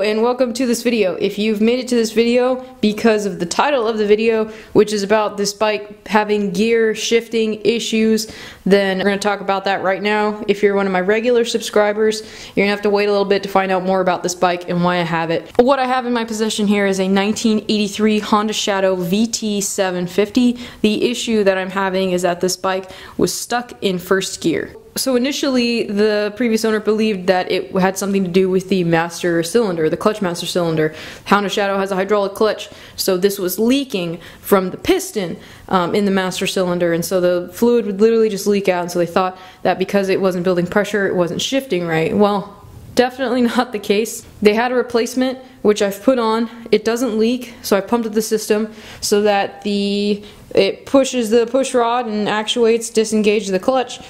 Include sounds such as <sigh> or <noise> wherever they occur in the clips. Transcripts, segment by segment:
And welcome to this video. If you've made it to this video because of the title of the video, which is about this bike having gear shifting issues, then we're going to talk about that right now. If you're one of my regular subscribers, you're going to have to wait a little bit to find out more about this bike and why I have it. What I have in my possession here is a 1983 Honda Shadow VT750. The issue that I'm having is that this bike was stuck in first gear so initially the previous owner believed that it had something to do with the master cylinder, the clutch master cylinder. Honda Shadow has a hydraulic clutch, so this was leaking from the piston um, in the master cylinder, and so the fluid would literally just leak out. And so they thought that because it wasn't building pressure, it wasn't shifting right. Well, definitely not the case. They had a replacement, which I've put on. It doesn't leak, so I pumped the system so that the it pushes the push rod and actuates disengage the clutch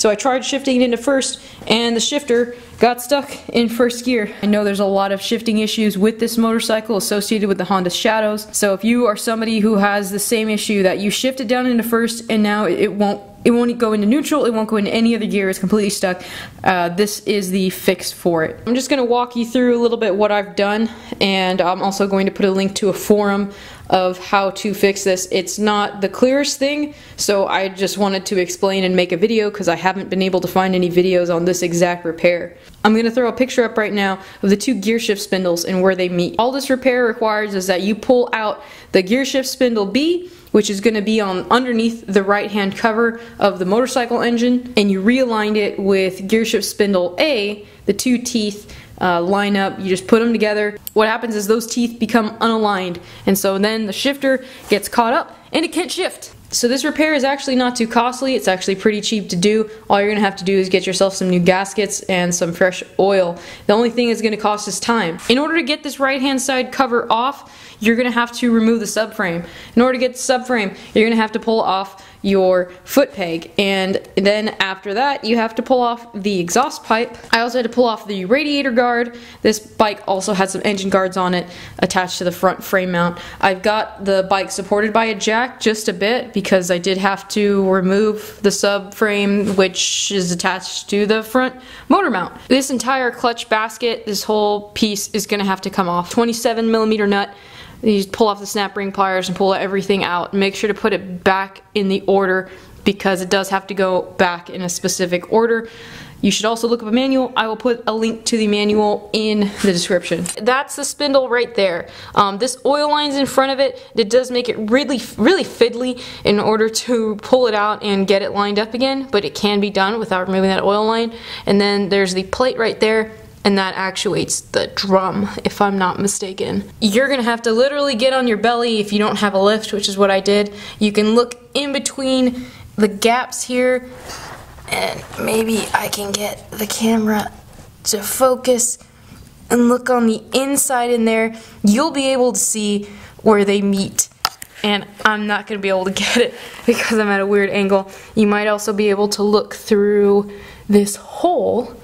so I tried shifting it into first and the shifter got stuck in first gear. I know there's a lot of shifting issues with this motorcycle associated with the Honda Shadows. So if you are somebody who has the same issue that you shift it down into first and now it won't it won't go into neutral, it won't go into any other gear, it's completely stuck. Uh, this is the fix for it. I'm just going to walk you through a little bit what I've done and I'm also going to put a link to a forum of how to fix this. It's not the clearest thing, so I just wanted to explain and make a video because I haven't been able to find any videos on this exact repair. I'm going to throw a picture up right now of the two gear shift spindles and where they meet. All this repair requires is that you pull out the gear shift spindle B which is going to be on underneath the right hand cover of the motorcycle engine and you realign it with gear shift spindle A, the two teeth uh, line up. You just put them together. What happens is those teeth become unaligned, and so then the shifter gets caught up and it can't shift. So this repair is actually not too costly. It's actually pretty cheap to do. All you're to have to do is get yourself some new gaskets and some fresh oil. The only thing is going to cost is time. In order to get this right hand side cover off, you're to have to remove the subframe. In order to get the subframe, you're to have to pull off your foot peg and then after that you have to pull off the exhaust pipe. I also had to pull off the radiator guard. This bike also has some engine guards on it attached to the front frame mount. I've got the bike supported by a jack just a bit because I did have to remove the subframe which is attached to the front motor mount. This entire clutch basket, this whole piece is going to have to come off. 27 millimeter nut you pull off the snap ring pliers and pull everything out. Make sure to put it back in the order because it does have to go back in a specific order. You should also look up a manual. I will put a link to the manual in the description. That's the spindle right there. Um, this oil line's in front of it. It does make it really, really fiddly in order to pull it out and get it lined up again, but it can be done without removing that oil line. And then there's the plate right there and that actuates the drum, if I'm not mistaken. You're gonna have to literally get on your belly if you don't have a lift, which is what I did. You can look in between the gaps here, and maybe I can get the camera to focus and look on the inside in there. You'll be able to see where they meet. And I'm not going to be able to <laughs> get it because I'm at a weird angle. You might also be able to look through this hole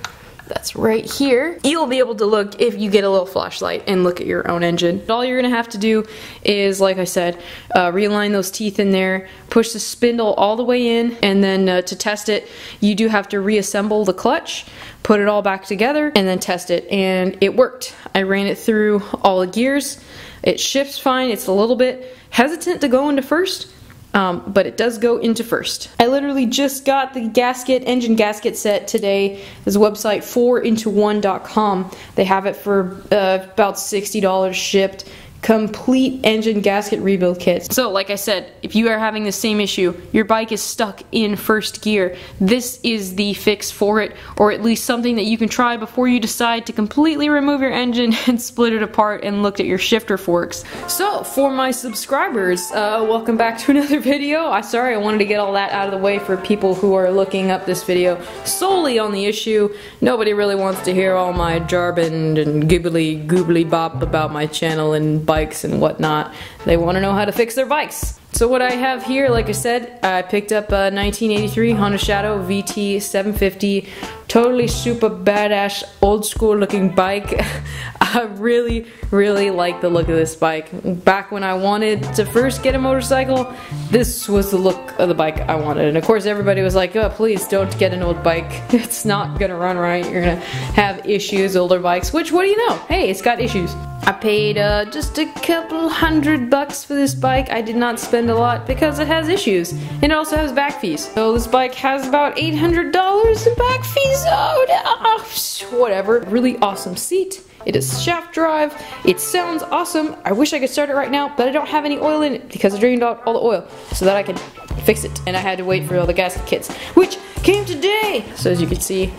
that's right here. You'll be able to look if you get a little flashlight and look at your own engine. All you're gonna have to do is, like I said, uh, realign those teeth in there, push the spindle all the way in, and then uh, to test it, you do have to reassemble the clutch, put it all back together, and then test it. And it worked. I ran it through all the gears. It shifts fine. It's a little bit hesitant to go into first, um, but it does go into first. I literally just got the gasket, engine gasket set today. There's a website 4into1.com. They have it for uh, about $60 shipped complete engine gasket rebuild kits. So like I said, if you are having the same issue, your bike is stuck in first gear, this is the fix for it, or at least something that you can try before you decide to completely remove your engine <laughs> and split it apart and look at your shifter forks. So for my subscribers, uh, welcome back to <laughs> another video. I sorry I wanted to get all that out of the way for people who are looking up this video solely on the issue. Nobody really wants to hear all my jargon and gibbly goobly bop about my channel and bikes and whatnot. They want to know how to fix their bikes. So what I have here, like I said, I picked up a 1983 Honda Shadow VT 750. Totally super badass, old school looking bike. <laughs> I really, really like the look of this bike. Back when I wanted to first get a motorcycle, this was the look of the bike I wanted. And of course everybody was like, oh please don't get an old bike. <laughs> It's not gonna run right, you're gonna have issues, older bikes, which what do you know? Hey, it's got issues. I paid uh, just a couple hundred bucks for this bike. I did not spend a lot because it has issues. And it also has back fees. So this bike has about $800 in back fees. Oh, <laughs> whatever. Really awesome seat. It is shaft drive. It sounds awesome. I wish I could start it right now, but I don't have any oil in it because I drained out all the oil so that I could fix it. And I had to wait for all the gasket kits, which came today. So as you can see,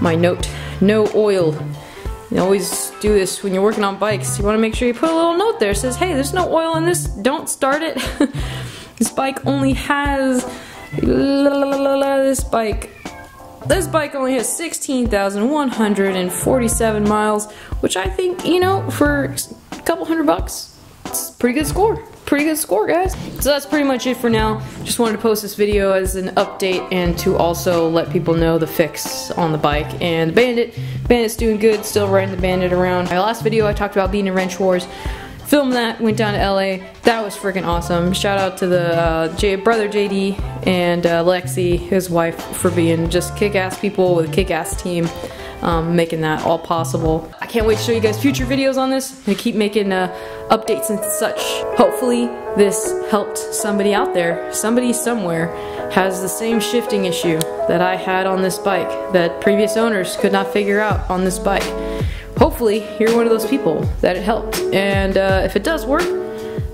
my note, no oil you always do this when you're working on bikes. You want to make sure you put a little note there. Says, hey, there's no oil in this. Don't start it. <laughs> this bike only has... <laughs> This bike... This bike only has 16,147 miles, which I think, you know, for a couple hundred bucks, it's a pretty good score pretty good score, guys. So that's pretty much it for now. Just wanted to post this video as an update and to also let people know the fix on the bike. And the Bandit, Bandit's doing good, still riding the Bandit around. My last video I talked about being in Wrench Wars. Filmed that, went down to LA. That was freaking awesome. Shout out to the uh, J brother JD and uh, Lexi, his wife, for being just kick-ass people with a kick-ass team um, making that all possible. I can't wait to show you guys future videos on this. I'm gonna keep making uh, updates and such. Hopefully this helped somebody out there. Somebody somewhere has the same shifting issue that I had on this bike that previous owners could not figure out on this bike. Hopefully you're one of those people that it helped. And uh, if it does work,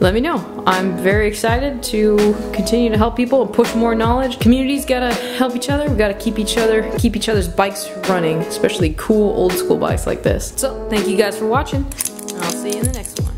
let me know. I'm very excited to continue to help people and push more knowledge. Communities gotta help each other. We gotta keep each other, keep each other's bikes running, especially cool old school bikes like this. So, thank you guys for watching. I'll see you in the next one.